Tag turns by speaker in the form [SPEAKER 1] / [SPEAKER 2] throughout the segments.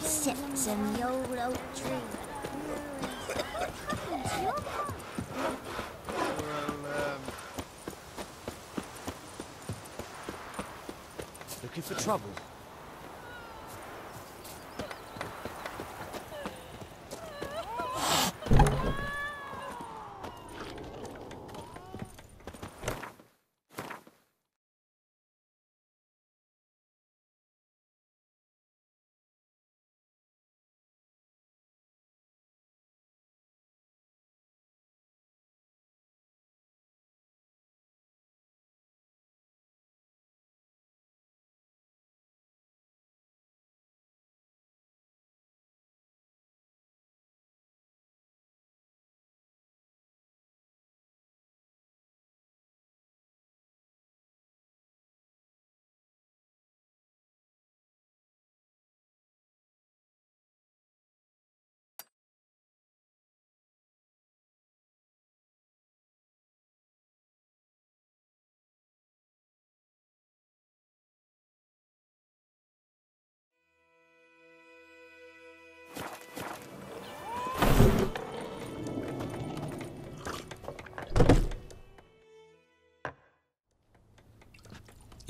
[SPEAKER 1] sits in the old oak tree.
[SPEAKER 2] Looking for trouble?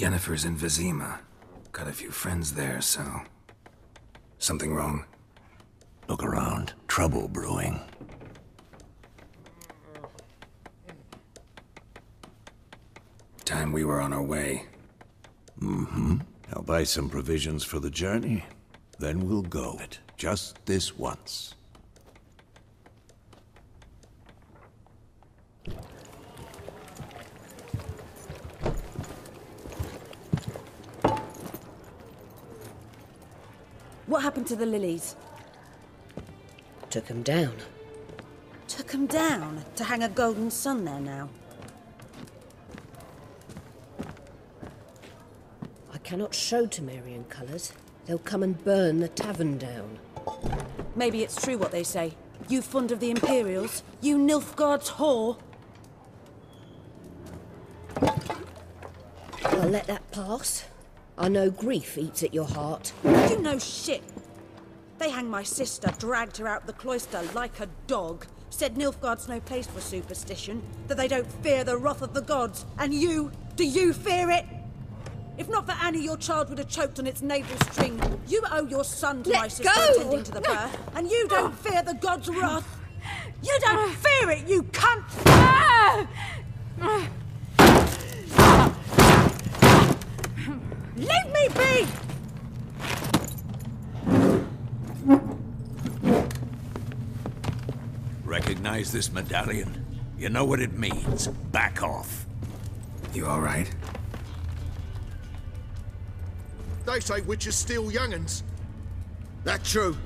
[SPEAKER 3] Yennefer's in Vizima. Got a few friends there, so... Something wrong?
[SPEAKER 4] Look around. Trouble brewing.
[SPEAKER 3] Time we were on our way.
[SPEAKER 4] Mm-hmm. I'll buy some provisions for the journey. Then we'll go. Just this once.
[SPEAKER 5] To the lilies?
[SPEAKER 6] Took him down.
[SPEAKER 5] Took Took 'em down to hang a golden sun there now.
[SPEAKER 6] I cannot show Temerian colours. They'll come and burn the tavern down.
[SPEAKER 5] Maybe it's true what they say. You fond of the Imperials? You Nilfgaard's whore?
[SPEAKER 6] I'll let that pass. I know grief eats at your heart.
[SPEAKER 5] You know shit. They hanged my sister, dragged her out the cloister like a dog. Said Nilfgaard's no place for superstition, that they don't fear the wrath of the gods. And you, do you fear it? If not for Annie, your child would have choked on its navel string. You owe your son to
[SPEAKER 6] Let
[SPEAKER 5] my sister
[SPEAKER 6] go!
[SPEAKER 5] attending to the birth, and you don't oh. fear the gods' wrath. You don't fear it, you cunt! Leave me be!
[SPEAKER 4] Recognize this medallion? You know what it means. Back off.
[SPEAKER 3] You alright?
[SPEAKER 7] They say witches steal young'uns. That true?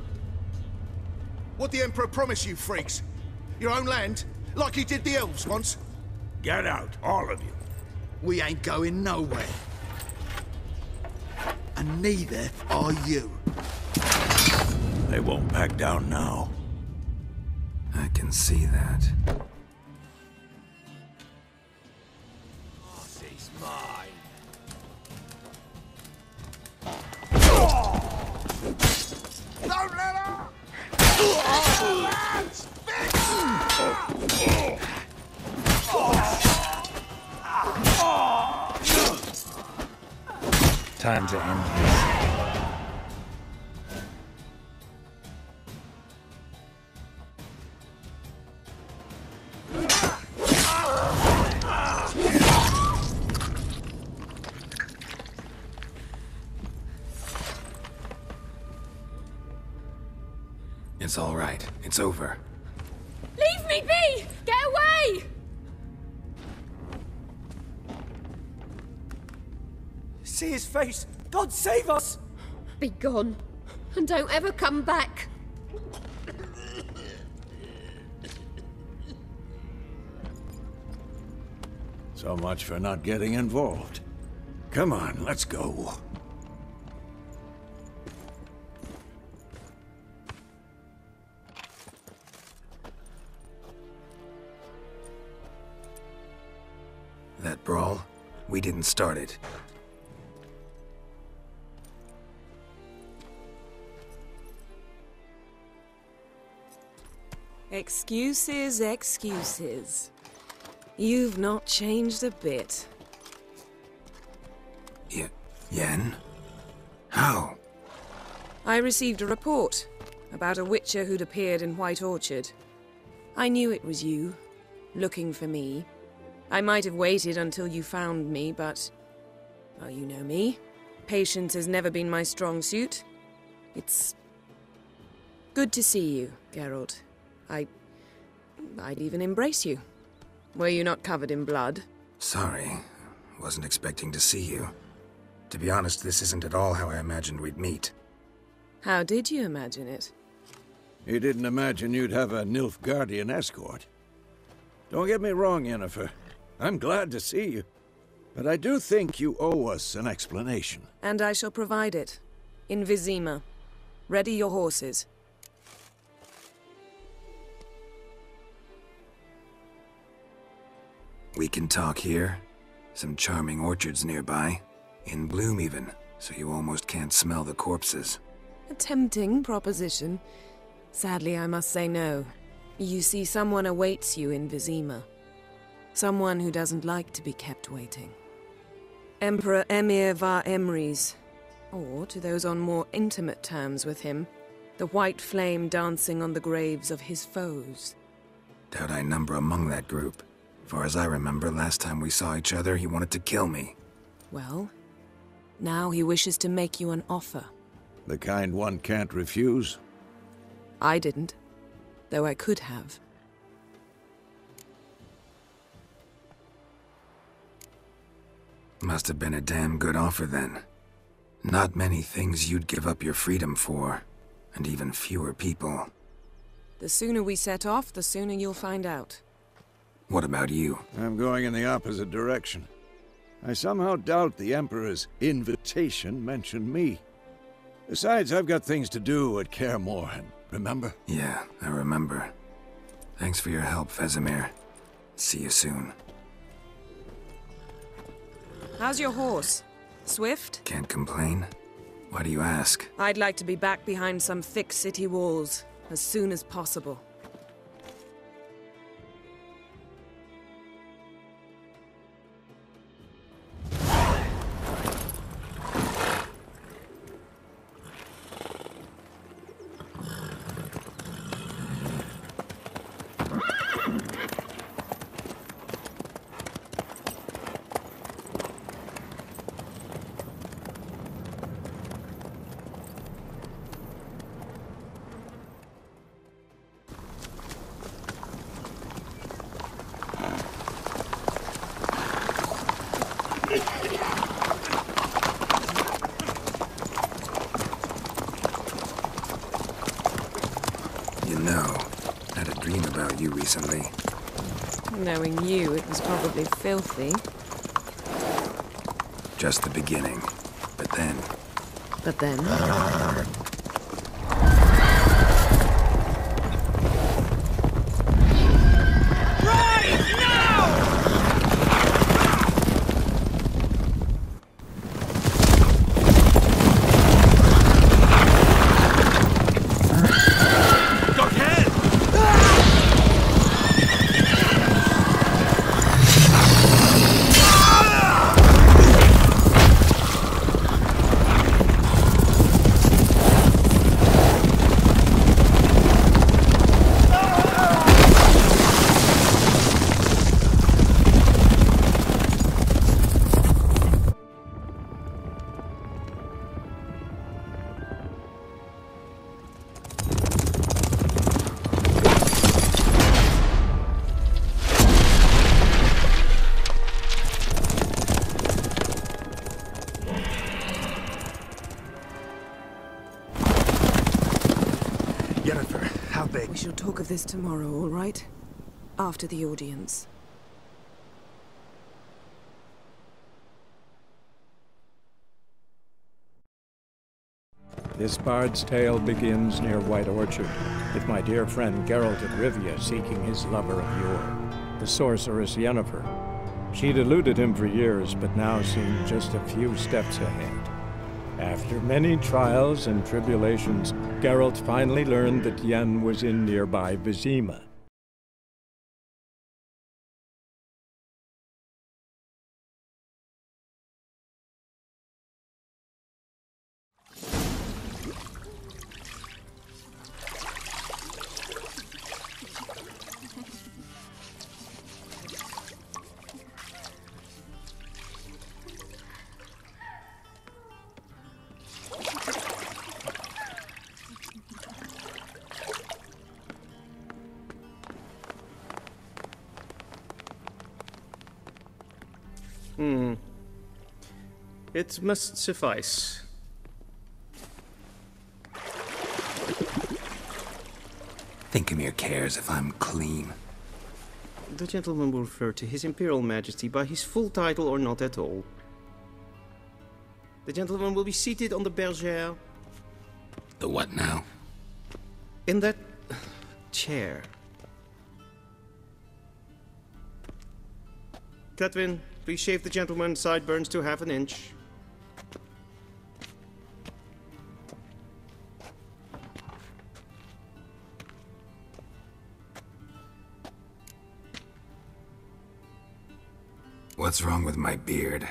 [SPEAKER 7] What the Emperor promise you, freaks? Your own land? Like he did the elves once?
[SPEAKER 4] Get out, all of you.
[SPEAKER 7] We ain't going nowhere. And neither are you.
[SPEAKER 4] They won't back down now.
[SPEAKER 3] I can see that.
[SPEAKER 7] Don't let her!
[SPEAKER 2] Time to end
[SPEAKER 3] It's over.
[SPEAKER 8] Leave me be! Get away!
[SPEAKER 2] See his face! God save us!
[SPEAKER 8] Be gone. And don't ever come back.
[SPEAKER 4] So much for not getting involved. Come on, let's go.
[SPEAKER 3] Brawl, we didn't start it.
[SPEAKER 9] Excuses, excuses. You've not changed a bit.
[SPEAKER 3] Y Yen? How?
[SPEAKER 9] I received a report about a witcher who'd appeared in White Orchard. I knew it was you, looking for me. I might have waited until you found me, but... Well, you know me. Patience has never been my strong suit. It's... good to see you, Geralt. I... I'd even embrace you. Were you not covered in blood?
[SPEAKER 3] Sorry. Wasn't expecting to see you. To be honest, this isn't at all how I imagined we'd meet.
[SPEAKER 9] How did you imagine it?
[SPEAKER 4] You didn't imagine you'd have a Nilfgaardian escort. Don't get me wrong, Yennefer. I'm glad to see you. But I do think you owe us an explanation.
[SPEAKER 9] And I shall provide it. In Vizima. Ready your horses.
[SPEAKER 3] We can talk here. Some charming orchards nearby. In bloom even, so you almost can't smell the corpses.
[SPEAKER 9] A tempting proposition. Sadly, I must say no. You see, someone awaits you in Vizima. Someone who doesn't like to be kept waiting. Emperor Emhyr var Emreis. Or, to those on more intimate terms with him, the white flame dancing on the graves of his foes.
[SPEAKER 3] Doubt I number among that group. Far as I remember, last time we saw each other, he wanted to kill me.
[SPEAKER 9] Well, now he wishes to make you an offer.
[SPEAKER 4] The kind one can't refuse?
[SPEAKER 9] I didn't, though I could have.
[SPEAKER 3] Must have been a damn good offer then. Not many things you'd give up your freedom for, and even fewer people.
[SPEAKER 9] The sooner we set off, the sooner you'll find out.
[SPEAKER 3] What about you?
[SPEAKER 4] I'm going in the opposite direction. I somehow doubt the Emperor's invitation mentioned me. Besides, I've got things to do at Kaer Morhen, remember?
[SPEAKER 3] Yeah, I remember. Thanks for your help, Vesemir. See you soon.
[SPEAKER 9] How's your horse? Swift?
[SPEAKER 3] Can't complain. Why do you ask?
[SPEAKER 9] I'd like to be back behind some thick city walls as soon as possible. Knowing you, it was probably filthy.
[SPEAKER 3] Just the beginning. But then,
[SPEAKER 9] But then... of this tomorrow, all right? After the audience.
[SPEAKER 10] This bard's tale begins near White Orchard, with my dear friend Geralt of Rivia seeking his lover of yore, the sorceress Yennefer. She'd eluded him for years, but now seemed just a few steps ahead. After many trials and tribulations, Geralt finally learned that Yen was in nearby Vizima.
[SPEAKER 11] It must suffice.
[SPEAKER 3] Think of your cares if I'm clean.
[SPEAKER 11] The gentleman will refer to His Imperial Majesty by his full title or not at all. The gentleman will be seated on the bergère.
[SPEAKER 3] The what now?
[SPEAKER 11] In that chair. Cletwin, please shave the gentleman's sideburns to half an inch.
[SPEAKER 3] What's wrong with my beard?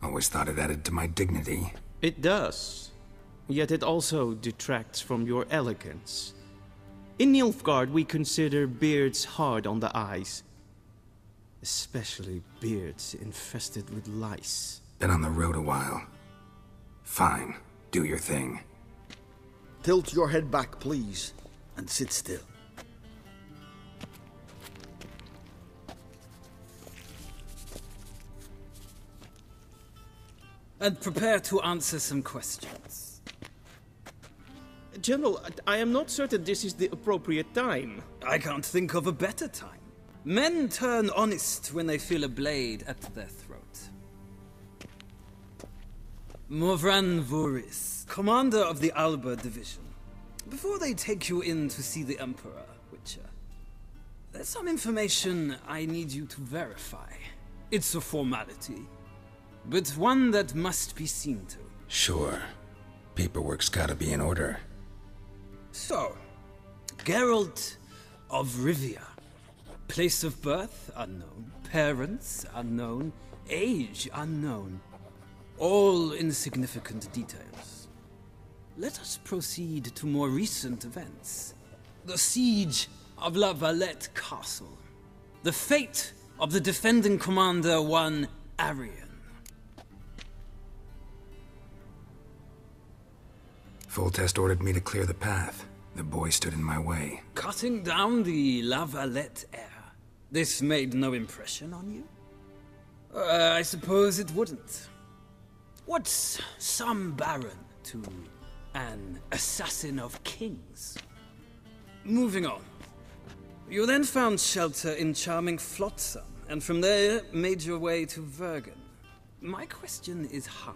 [SPEAKER 3] Always thought it added to my dignity.
[SPEAKER 11] It does. Yet it also detracts from your elegance. In Nilfgaard, we consider beards hard on the eyes. Especially beards infested with lice.
[SPEAKER 3] Been on the road a while. Fine. Do your thing.
[SPEAKER 12] Tilt your head back, please, and sit still.
[SPEAKER 13] And prepare to answer some questions.
[SPEAKER 11] General, I am not certain this is the appropriate time.
[SPEAKER 13] I can't think of a better time. Men turn honest when they feel a blade at their throat. Morvran Voris, commander of the Alba Division. Before they take you in to see the Emperor, Witcher, there's some information I need you to verify. It's a formality, but one that must be seen to.
[SPEAKER 3] Sure. Paperwork's gotta be in order.
[SPEAKER 13] So, Geralt of Rivia. Place of birth unknown, parents unknown, age unknown. All insignificant details. Let us proceed to more recent events. The siege of La Valette Castle. The fate of the defending commander, one Aryan.
[SPEAKER 3] Foltest ordered me to clear the path. The boy stood in my way.
[SPEAKER 13] Cutting down the La Valette heir. This made no impression on you? Uh, I suppose it wouldn't. What's some baron to an assassin of kings? Moving on. You then found shelter in charming Flotsam, and from there made your way to Vergen. My question is how?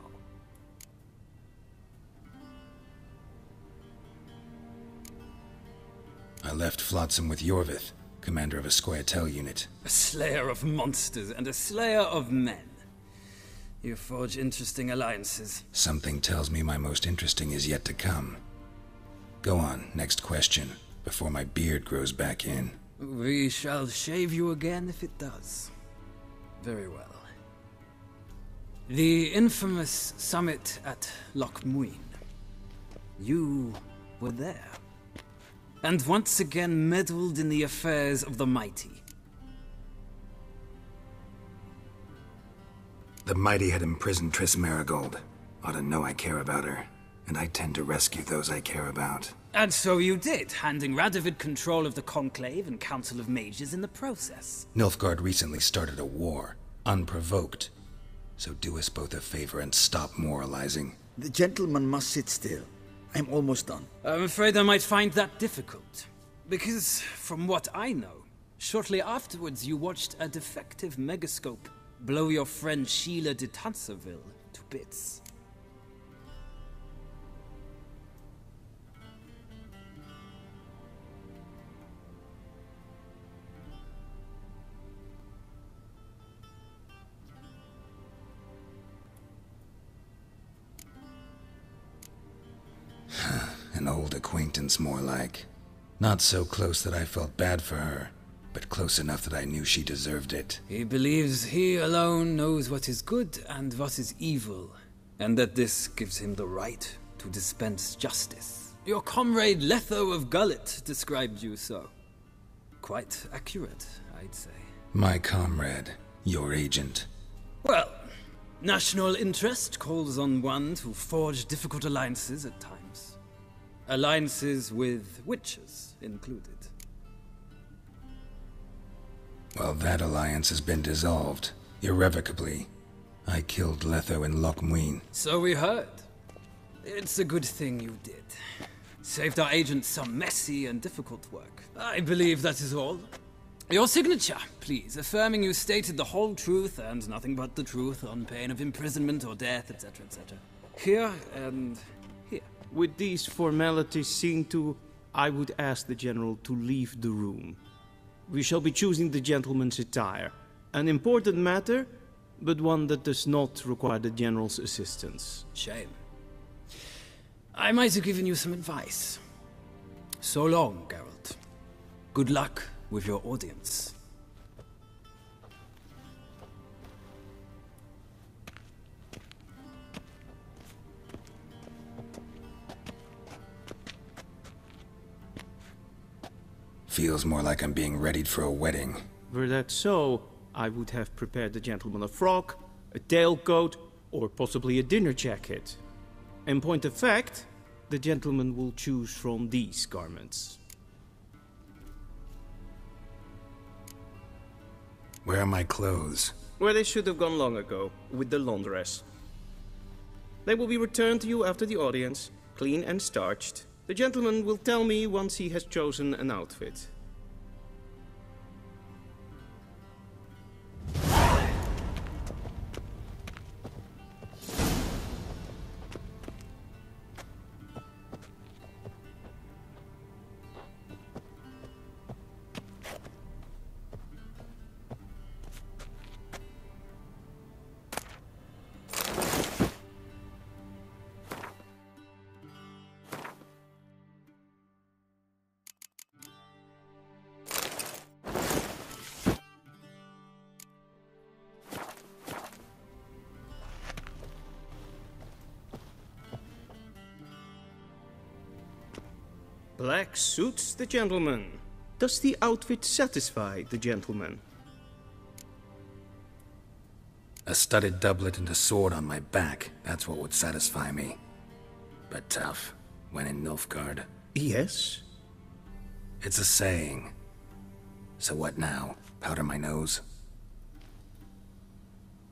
[SPEAKER 3] I left Flotsam with Iorveth, commander of a Scoia'tael unit.
[SPEAKER 13] A slayer of monsters and a slayer of men. You forge interesting alliances.
[SPEAKER 3] Something tells me my most interesting is yet to come. Go on, next question, before my beard grows back in.
[SPEAKER 13] We shall shave you again if it does. Very well. The infamous summit at Loch Muin. You were there. And once again meddled in the affairs of the mighty.
[SPEAKER 3] The mighty had imprisoned Triss Merigold. Ought to know I care about her, and I tend to rescue those I care about.
[SPEAKER 13] And so you did, handing Radovid control of the Conclave and Council of Mages in the process.
[SPEAKER 3] Nilfgaard recently started a war, unprovoked. So do us both a favor and stop moralizing.
[SPEAKER 12] The gentleman must sit still. I'm almost done.
[SPEAKER 13] I'm afraid I might find that difficult. Because, from what I know, shortly afterwards you watched a defective megascope blow your friend Síle de Tansarville to bits.
[SPEAKER 3] An old acquaintance, more like. Not so close that I felt bad for her, but close enough that I knew she deserved it.
[SPEAKER 13] He believes he alone knows what is good and what is evil, and that this gives him the right to dispense justice. Your comrade Letho of Gulet described you so. Quite accurate, I'd say.
[SPEAKER 3] My comrade, your agent.
[SPEAKER 13] Well, national interest calls on one to forge difficult alliances at times. Alliances with witches included.
[SPEAKER 3] Well, that alliance has been dissolved, irrevocably. I killed Letho in Loch Muin.
[SPEAKER 13] So we heard. It's a good thing you did. Saved our agent some messy and difficult work. I believe that is all. Your signature, please, affirming you stated the whole truth and nothing but the truth on pain of imprisonment or death, etc., etc. Here and.
[SPEAKER 11] With these formalities seen to, I would ask the General to leave the room. We shall be choosing the gentleman's attire. An important matter, but one that does not require the General's assistance.
[SPEAKER 13] Shame. I might have given you some advice. So long, Geralt. Good luck with your audience.
[SPEAKER 3] Feels more like I'm being readied for a wedding.
[SPEAKER 11] Were that so, I would have prepared the gentleman a frock, a tailcoat, or possibly a dinner jacket. In point of fact, the gentleman will choose from these garments.
[SPEAKER 3] Where are my clothes?
[SPEAKER 11] Where they should have gone long ago, with the laundress. They will be returned to you after the audience, clean and starched. The gentleman will tell me once he has chosen an outfit. Black suits the gentleman. Does the outfit satisfy the gentleman?
[SPEAKER 3] A studded doublet and a sword on my back. That's what would satisfy me. But tough, when in Nilfgaard.
[SPEAKER 11] Yes?
[SPEAKER 3] It's a saying. So what now? Powder my nose?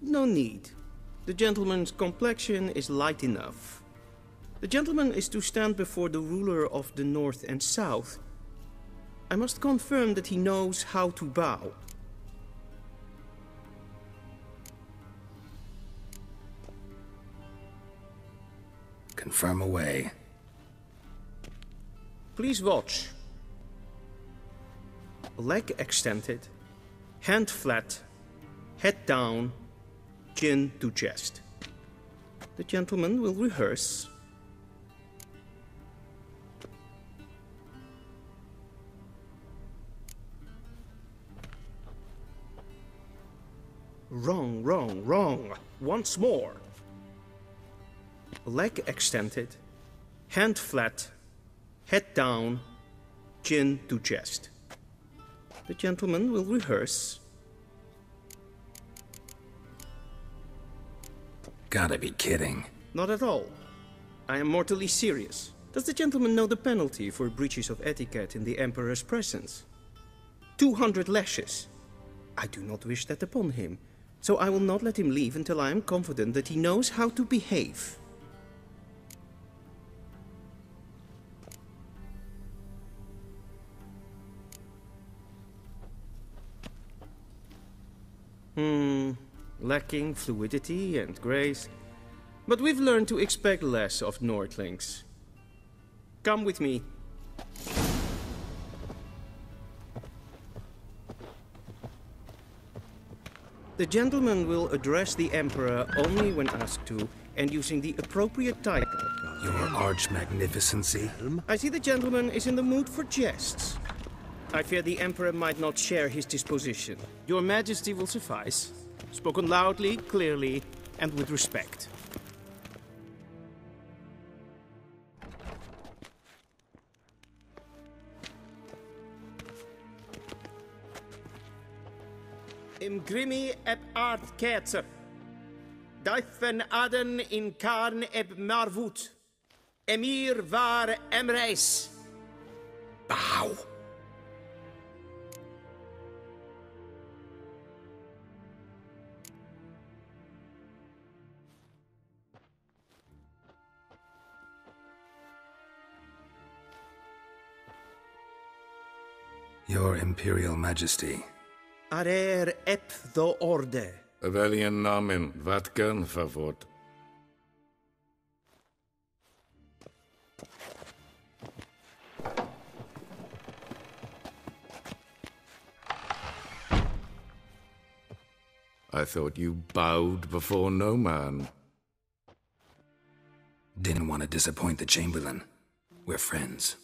[SPEAKER 11] No need. The gentleman's complexion is light enough. The gentleman is to stand before the ruler of the North and South. I must confirm that he knows how to bow.
[SPEAKER 3] Confirm away.
[SPEAKER 11] Please watch. Leg extended, hand flat, head down, chin to chest. The gentleman will rehearse. Wrong, wrong, wrong. Once more. Leg extended, hand flat, head down, chin to chest. The gentleman will rehearse.
[SPEAKER 3] Gotta be kidding.
[SPEAKER 11] Not at all. I am mortally serious. Does the gentleman know the penalty for breaches of etiquette in the Emperor's presence? 200 lashes. I do not wish that upon him, so I will not let him leave until I am confident that he knows how to behave. Hmm, lacking fluidity and grace. But we've learned to expect less of Nordlings. Come with me. The gentleman will address the Emperor only when asked to, and using the appropriate title.
[SPEAKER 3] Your arch magnificency?
[SPEAKER 11] I see the gentleman is in the mood for jests. I fear the Emperor might not share his disposition. Your Majesty will suffice. Spoken loudly, clearly, and with respect. Grimi eb art ketzer. Daifen aden in karn eb marvut. Emhyr var emreis.
[SPEAKER 3] Bow! Your Imperial Majesty.
[SPEAKER 11] Arer ep the orde.
[SPEAKER 14] Velian namen, vatkan favort. I thought you bowed before no man.
[SPEAKER 3] Didn't want to disappoint the Chamberlain. We're friends.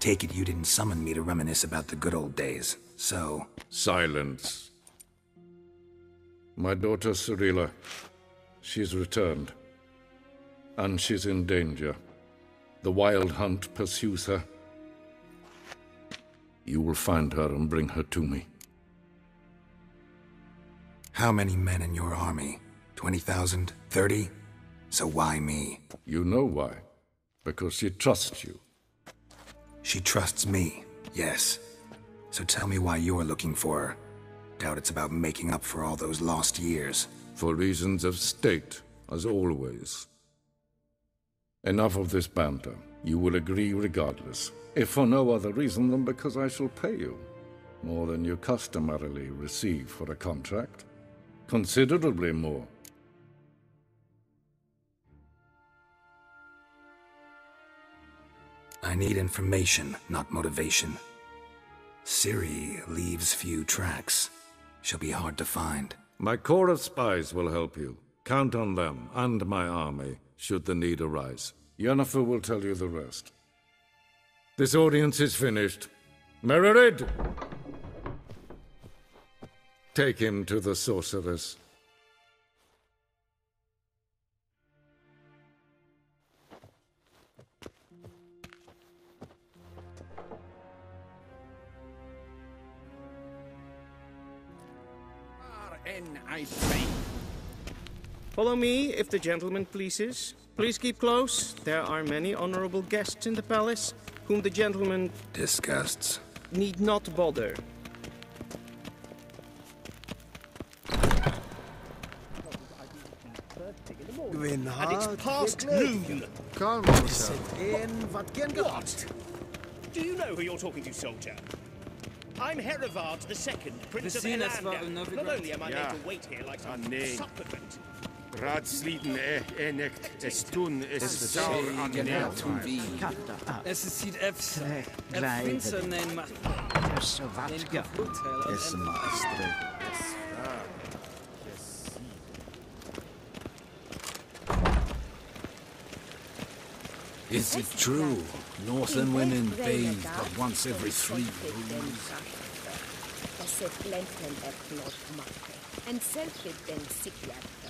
[SPEAKER 3] Take it you didn't summon me to reminisce about the good old days, so...
[SPEAKER 14] Silence. My daughter Cirilla, she's returned. And she's in danger. The Wild Hunt pursues her. You will find her and bring her to me.
[SPEAKER 3] How many men in your army? 20,000? 30? So why me?
[SPEAKER 14] You know why. Because she trusts you.
[SPEAKER 3] She trusts me, yes. So tell me why you're looking for her. Doubt it's about making up for all those lost years.
[SPEAKER 14] For reasons of state, as always. Enough of this banter. You will agree regardless. If for no other reason than because I shall pay you. More than you customarily receive for a contract. Considerably more.
[SPEAKER 3] I need information, not motivation. Ciri leaves few tracks. She'll be hard to find.
[SPEAKER 14] My corps of spies will help you. Count on them and my army, should the need arise. Yennefer will tell you the rest. This audience is finished. Mererid! Take him to the sorceress.
[SPEAKER 11] Follow me, if the gentleman pleases. Please keep close. There are many honorable guests in the palace, whom the gentleman...
[SPEAKER 3] Disgusts.
[SPEAKER 11] ...need not bother.
[SPEAKER 15] And it's past noon.
[SPEAKER 7] Calm
[SPEAKER 15] yourself. What? Do you know who you're talking to, soldier? I'm Herivard the Second, Prince of
[SPEAKER 13] Vasilis
[SPEAKER 15] Elander. Not only am I
[SPEAKER 13] Ja.
[SPEAKER 15] made to wait here like some
[SPEAKER 16] nee.
[SPEAKER 15] supplicant,
[SPEAKER 16] Raadsliden er enigt es tun es saur an
[SPEAKER 13] Es is siet efs. Et
[SPEAKER 17] glijden.
[SPEAKER 13] prinsen neem
[SPEAKER 17] Is een master.
[SPEAKER 3] Is it true? Northern women bathe but once every three moons?
[SPEAKER 1] Tässä Blentman blot makke. En selfie den sikjärtä.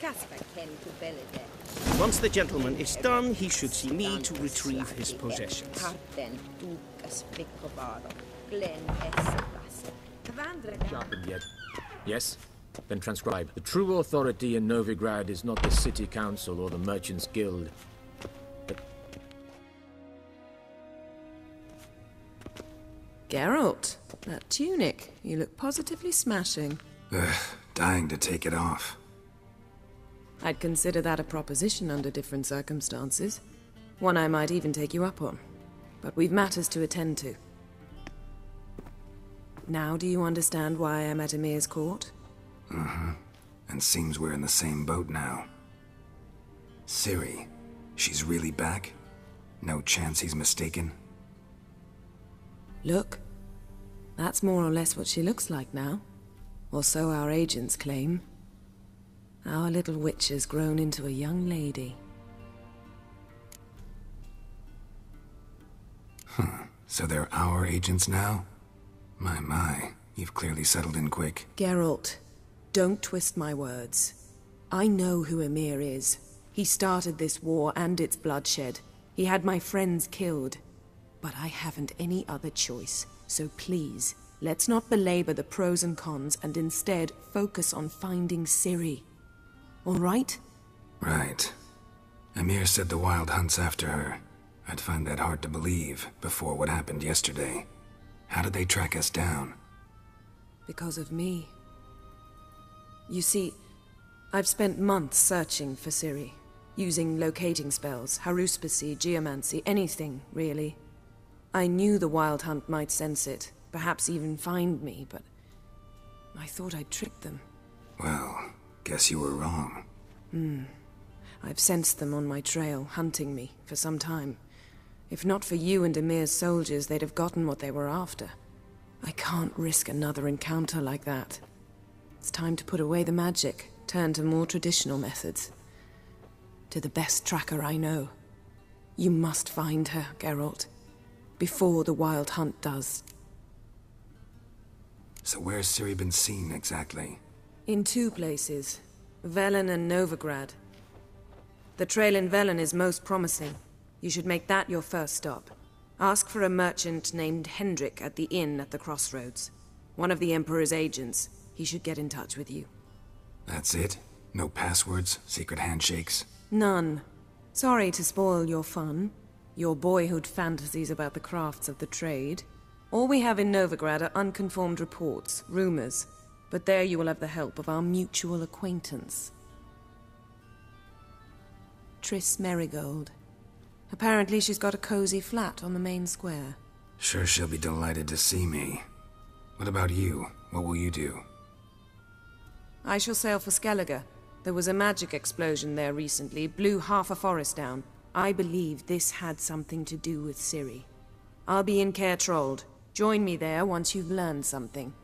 [SPEAKER 1] Kasper ken to belede.
[SPEAKER 11] Once the gentleman is done, he should see me to retrieve his possessions.
[SPEAKER 1] Karten tuukas pikkovaaro. Glen essepässä. Vandre
[SPEAKER 18] Sharpened yet? Yes? Then transcribe. The true authority in Novigrad is not the city council or the merchants guild.
[SPEAKER 9] Geralt, that tunic. You look positively smashing.
[SPEAKER 3] Ugh, dying to take it off.
[SPEAKER 9] I'd consider that a proposition under different circumstances. One I might even take you up on. But we've matters to attend to. Now do you understand why I'm at Emhyr's court?
[SPEAKER 3] Uh-huh. And seems we're in the same boat now. Ciri, she's really back? No chance he's mistaken?
[SPEAKER 9] Look. That's more or less what she looks like now. Or so our agents claim. Our little witch has grown into a young lady.
[SPEAKER 3] Huh. So they're our agents now? My, my. You've clearly settled in quick.
[SPEAKER 9] Geralt, don't twist my words. I know who Emhyr is. He started this war and its bloodshed. He had my friends killed. But I haven't any other choice. So please, let's not belabor the pros and cons and instead focus on finding Ciri. All right?
[SPEAKER 3] Right. Emhyr said the Wild hunts after her. I'd find that hard to believe before what happened yesterday. How did they track us down?
[SPEAKER 9] Because of me. You see, I've spent months searching for Ciri, using locating spells, haruspicy, geomancy, anything, really. I knew the Wild Hunt might sense it, perhaps even find me, but I thought I'd tricked them.
[SPEAKER 3] Well, guess you were wrong.
[SPEAKER 9] Hmm. I've sensed them on my trail, hunting me, for some time. If not for you and Emhyr's soldiers, they'd have gotten what they were after. I can't risk another encounter like that. It's time to put away the magic, turn to more traditional methods. To the best tracker I know. You must find her, Geralt. Before the Wild Hunt does.
[SPEAKER 3] So where's Ciri been seen exactly?
[SPEAKER 9] In two places. Velen and Novigrad. The trail in Velen is most promising. You should make that your first stop. Ask for a merchant named Hendrik at the inn at the crossroads. One of the Emperor's agents. He should get in touch with you.
[SPEAKER 3] That's it? No passwords? Secret handshakes?
[SPEAKER 9] None. Sorry to spoil your fun. Your boyhood fantasies about the crafts of the trade. All we have in Novigrad are unconformed reports, rumors. But there you will have the help of our mutual acquaintance. Triss Merigold. Apparently she's got a cozy flat on the main square.
[SPEAKER 3] Sure she'll be delighted to see me. What about you? What will you do?
[SPEAKER 9] I shall sail for Skellige. There was a magic explosion there recently, blew half a forest down. I believe this had something to do with Ciri. I'll be in Caer Trolde. Join me there once you've learned something.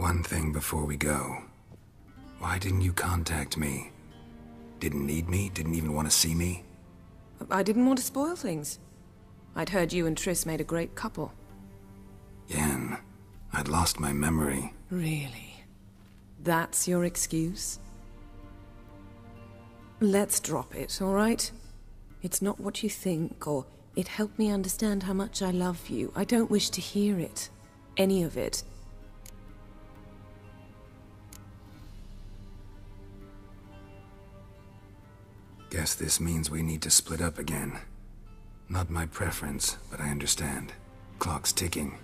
[SPEAKER 3] One thing before we go. Why didn't you contact me? Didn't need me? Didn't even want to see me?
[SPEAKER 9] I didn't want to spoil things. I'd heard you and Triss made a great couple.
[SPEAKER 3] Yen, I'd lost my memory.
[SPEAKER 9] Really? That's your excuse? Let's drop it, all right? It's not what you think, or it helped me understand how much I love you. I don't wish to hear it. Any of it.
[SPEAKER 3] Guess this means we need to split up again. Not my preference, but I understand. Clock's ticking.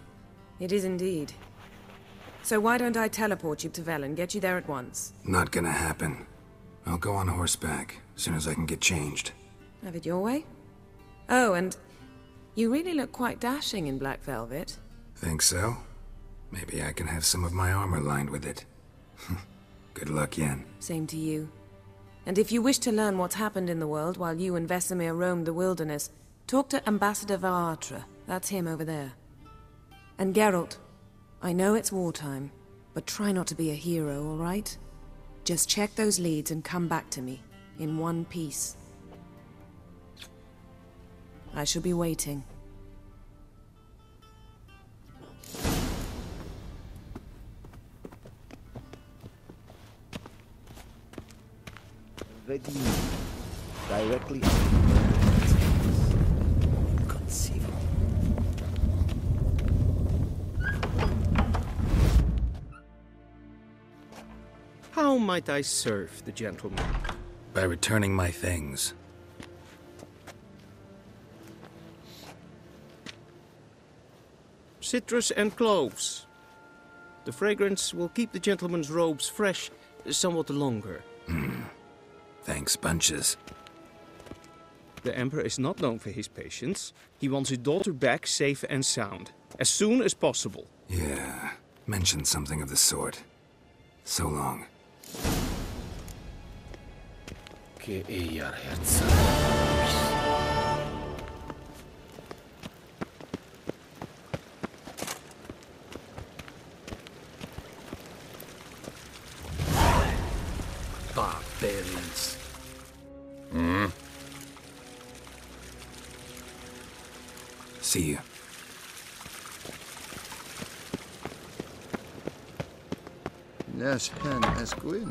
[SPEAKER 9] It is indeed. So why don't I teleport you to Velen, get you there at once?
[SPEAKER 3] Not gonna happen. I'll go on horseback, as soon as I can get changed.
[SPEAKER 9] Have it your way? Oh, and you really look quite dashing in black velvet.
[SPEAKER 3] Think so? Maybe I can have some of my armor lined with it. Good luck, Yen.
[SPEAKER 9] Same to you. And if you wish to learn what's happened in the world while you and Vesemir roamed the wilderness, talk to Ambassador var Attre. That's him over there. And Geralt, I know it's wartime, but try not to be a hero, all right? Just check those leads and come back to me, in one piece. I shall be waiting.
[SPEAKER 17] Ready directly Conceivable.
[SPEAKER 11] How might I serve the gentleman?
[SPEAKER 3] By returning my things.
[SPEAKER 11] Citrus and cloves. The fragrance will keep the gentleman's robes fresh somewhat longer.
[SPEAKER 3] Hmm. Thanks, bunches.
[SPEAKER 11] The Emperor is not known for his patience. He wants his daughter back safe and sound, as soon as possible.
[SPEAKER 3] Yeah, mentioned something of the sort. So long.
[SPEAKER 17] Ke
[SPEAKER 12] Nes hen esgwyn.